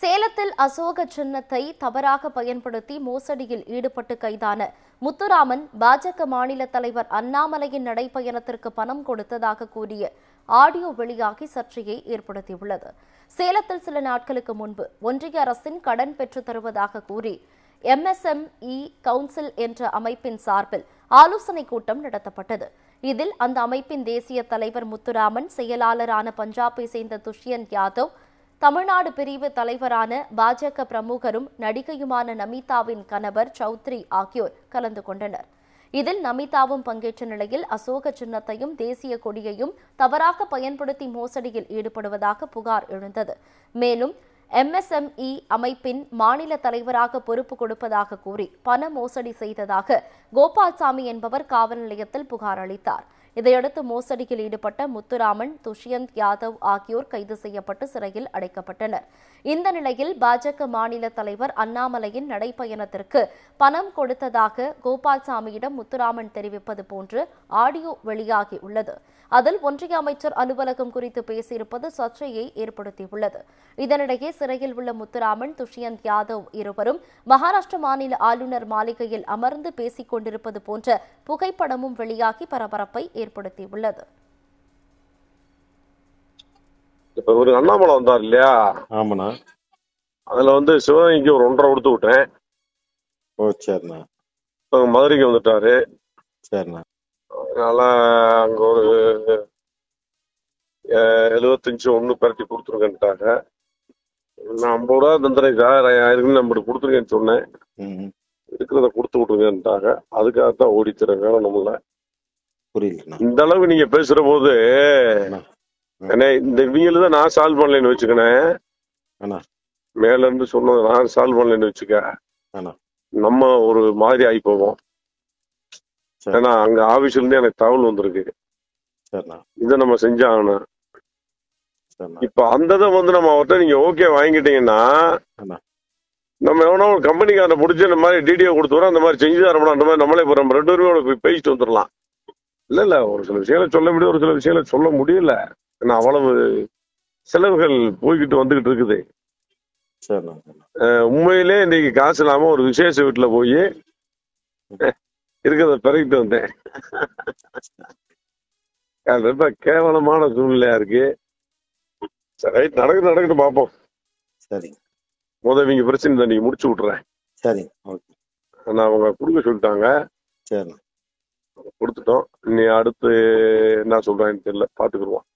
சேலத்தில் அசோக சின்னத்தை தவறாக பயன்படுத்தி மோசடியில் ஈடுபட்டு கைதான முத்துராமன் பாஜக மாநில தலைவர் அண்ணாமலையின் நடைப்பயணத்திற்கு பணம் கொடுத்ததாக கூறிய ஆடியோ வெளியாகி சர்ச்சையை ஏற்படுத்தியுள்ளது. சேலத்தில் சில நாட்களுக்கு முன்பு ஒன்றிய அரசின் கடன் பெற்று தருவதாக கூறி எம்எஸ்எம்இ கவுன்சில் என்ற அமைப்பின் சார்பில் ஆலோசனை கூட்டம் நடத்தப்பட்டது. இதில் அந்த அமைப்பின் தேசிய தலைவர் முத்துராமன் செயலாளரான பஞ்சாபை சேர்ந்த துஷ்யந்த் யாதவ் தமிழ்நாடு பிரிவு தலைவரான பாஜக பிரமுகரும் நடிகையுமான நமிதாவின் கணவர் சௌத்ரி ஆகியோர் கலந்து கொண்டனர். இதில் நமிதாவும் பங்கேற்ற நிலையில் அசோக சின்னத்தையும் தேசிய கொடியையும் தவறாக பயன்படுத்தி மோசடியில் ஈடுபடுவதாக புகார் எழுந்தது. மேலும் எம்எஸ்எம்இ அமைப்பின் மாநில தலைவராக பொறுப்பு கொடுப்பதாக கூறி பண மோசடி செய்ததாக கோபால்சாமி என்பவர் காவல் நிலையத்தில் புகார் அளித்தார். இதையடுத்து மோசடியில் ஈடுபட்ட முத்துராமன் துஷ்யந்த் யாதவ் ஆகியோர் கைது செய்யப்பட்டு சிறையில் அடைக்கப்பட்டனர். இந்த நிலையில் பாஜக மாநில தலைவர் அண்ணாமலையின் நடைப்பயணத்திற்கு பணம் கொடுத்ததாக கோபால்சாமியிடம் முத்துராமன் தெரிவிப்பது போன்று ஆடியோ வெளியாகி உள்ளது. அதில் ஒன்றிய அமைச்சர் அலுவலகம் குறித்து பேசியிருப்பது சர்ச்சையை ஏற்படுத்தியுள்ளது. இதனிடையே சிறையில் உள்ள முத்துராமன் துஷ்யந்த் யாதவ் இருவரும் மகாராஷ்டிர மாநில ஆளுநர் மாளிகையில் அமர்ந்து பேசிக் கொண்டிருப்பது போன்ற புகைப்படமும் வெளியாகி பரபரப்பை ஏற்படுத்தியுள்ளது. இப்ப ஒரு அண்ணாமலை வந்தார் இல்லையா? ஆமாண்ணா. அதுல வந்து சிவகங்கைக்கு ஒரு ஒன்றரை கொடுத்து விட்டேன். ஓ சரிண்ணா. இப்ப மதுரைக்கு வந்துட்டாரு. சரிண்ணா. அதனால அங்க ஒரு எழுபத்தஞ்சு ஒண்ணு பரட்டி கொடுத்துருக்கேன்ட்டாங்க நான் ஐம்பது ரூபா தந்துறேன் சார். அதுக்கு நம்ம கொடுத்துருக்கேன்னு சொன்னேன். இருக்கிறத கொடுத்து விட்டுருங்கன்ட்டாங்க. அதுக்காகத்தான் ஓடித்துறேன் வேற ஒண்ணும் புரியலண்ணா இந்த அளவு நீங்க பேசுற போது இந்த இவங்கள தான் நான் சால்வ் பண்ணலைன்னு வச்சுக்கணேன் அண்ணா. மேல இருந்து சொன்னது நான் சால்வ் பண்ணலைன்னு வச்சுக்க. நம்ம ஒரு மாதிரி ஆகி போவோம். ஏன்னா அங்க ஆபீஸ்ல இருந்து எனக்கு தகவல் வந்திருக்கு. இதை நம்ம செஞ்சாகணும். இப்ப அந்த இதை வந்து நம்ம அவர்கிட்ட நீங்க ஓகே வாங்கிட்டீங்கன்னா. நம்ம எவனோ ஒரு கம்பெனிக்காரனை பிடிச்சி இந்த மாதிரி டிடிஓ கொடுத்துறோம் அந்த மாதிரி செஞ்சு தரணும் அந்த மாதிரி நம்மளே நம்ம ரெண்டு பேருமே போய் பேசிட்டு வந்துடலாம். இல்ல இல்ல ஒரு சில விஷயங்களை சொல்ல முடியும் ஒரு சில விஷயங்களை சொல்ல முடியல. ஏன்னா அவ்வளவு செலவுகள் போய்கிட்டு வந்துகிட்டு இருக்குது. உண்மையிலே இன்னைக்கு காசு இல்லாம ஒரு விசேஷ வீட்டுல போய் இருக்கிறத பிறகிட்டு வந்தேன். ரொம்ப கேவலமான சூழ்நிலையா இருக்கு. சரி ரைட் நடக்குது நடக்கட்டும் பார்ப்போம் சரி. முத இவங்க பிரச்சனை தான் நீங்க முடிச்சு விட்டுறேன். சரி ஓகே. நான் அவங்க கொடுக்க சொல்லிட்டாங்க. சரிண்ணா. கொடுத்துட்டோம். நீ அடுத்து என்ன சொல்றாங்கன்னு தெரியல. பாத்துக்கிடுவோம்.